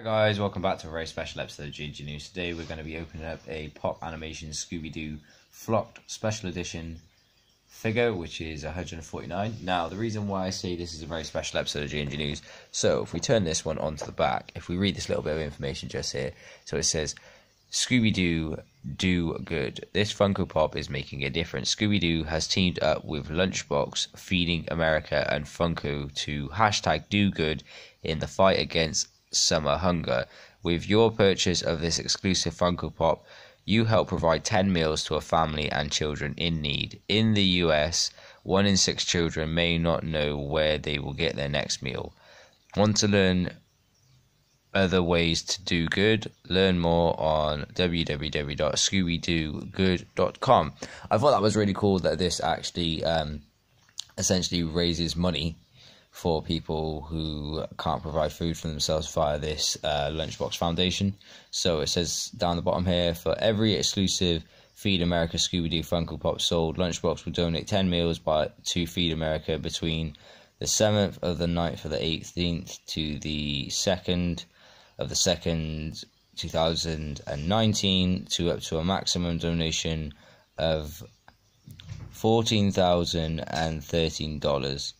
Hi guys, welcome back to a very special episode of GMG News. Today we're going to be opening up a Pop Animation Scooby-Doo Flocked Special Edition figure, which is 149. Now, the reason why I say this is a very special episode of GMG News, so if we turn this one onto the back, if we read this little bit of information just here, so it says, Scooby-Doo do good. This Funko Pop is making a difference. Scooby-Doo has teamed up with Lunchbox, Feeding America, and Funko to hashtag do good in the fight against summer hunger. With your purchase of this exclusive Funko Pop, you help provide 10 meals to a family and children in need. In the US, one in six children may not know where they will get their next meal. Want to learn other ways to do good? Learn more on www.scoobydogood.com. I thought that was really cool that this actually um, essentially raises money for people who can't provide food for themselves via this uh, Lunchbox Foundation. So it says down the bottom here for every exclusive Feed America Scooby Doo Funko Pop sold, Lunchbox will donate 10 meals by, to Feed America between the 7th of the 9th of the 18th to the 2nd of the 2nd 2019 to up to a maximum donation of $14,013.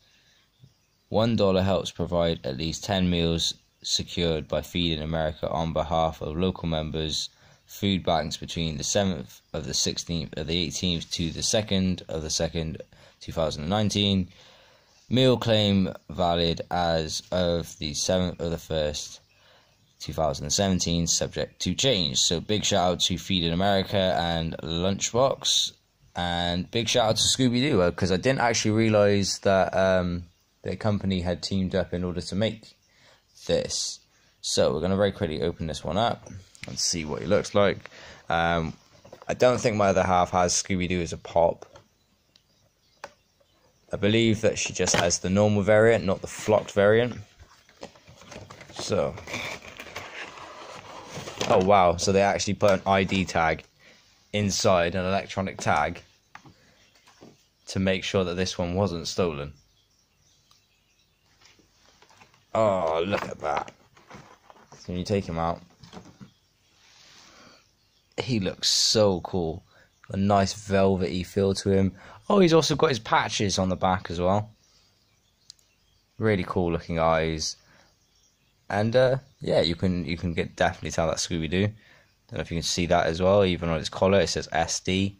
One dollar helps provide at least 10 meals secured by Feeding America on behalf of local members. Food banks between the 7th of the 16th of the 18th to the 2nd of the 2nd 2019. Meal claim valid as of the 7th of the 1st 2017, subject to change. So big shout out to Feeding America and Lunchbox, and big shout out to Scooby Doo because I didn't actually realize that um, their company had teamed up in order to make this. So we're going to very quickly open this one up and see what it looks like. Um, I don't think my other half has Scooby Doo as a pop. I believe that she just has the normal variant, not the flocked variant. So, oh wow! So they actually put an ID tag inside an electronic tag to make sure that this one wasn't stolen. Oh, look at that. Can you take him out? He looks so cool. A nice velvety feel to him. Oh, he's also got his patches on the back as well. Really cool looking eyes. And uh, yeah, you can you can get definitely tell that Scooby Doo. Don't know if you can see that as well. Even on its collar, it says SD.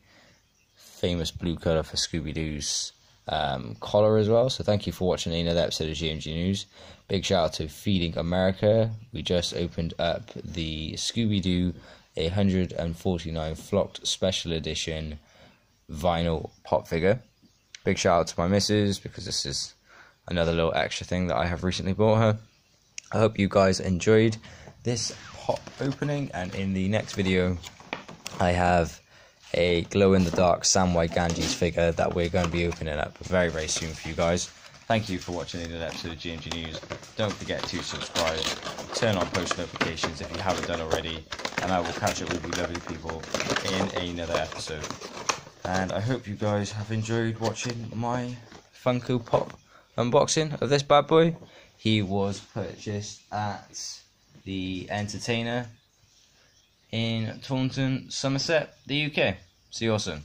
Famous blue color for Scooby Doo's um, collar as well. So thank you for watching another episode of GMG News. Big shout out to Feeding America. We just opened up the Scooby Doo 149 flocked special edition vinyl pop figure. Big shout out to my missus because this is another little extra thing that I have recently bought her. I hope you guys enjoyed this pop opening, and in the next video, I have a glow in the dark Samwise Gamgee figure that we're going to be opening up very, very soon for you guys. Thank you for watching another episode of GMG News. Don't forget to subscribe, turn on post notifications if you haven't done already, and I will catch up with you lovely people in another episode. And I hope you guys have enjoyed watching my Funko Pop unboxing of this bad boy. He was purchased at the Entertainer in Taunton, Somerset, the UK. See you all soon.